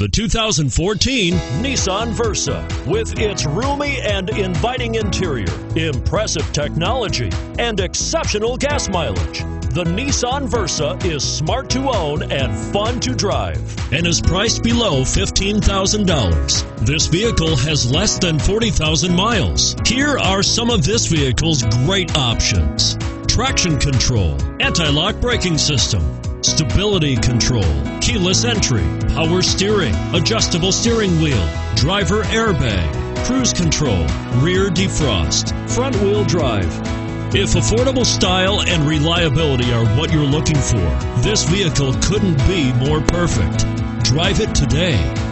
The 2014 Nissan Versa. With its roomy and inviting interior, impressive technology, and exceptional gas mileage, the Nissan Versa is smart to own and fun to drive and is priced below $15,000. This vehicle has less than 40,000 miles. Here are some of this vehicle's great options traction control, anti lock braking system stability control, keyless entry, power steering, adjustable steering wheel, driver airbag, cruise control, rear defrost, front wheel drive. If affordable style and reliability are what you're looking for, this vehicle couldn't be more perfect. Drive it today.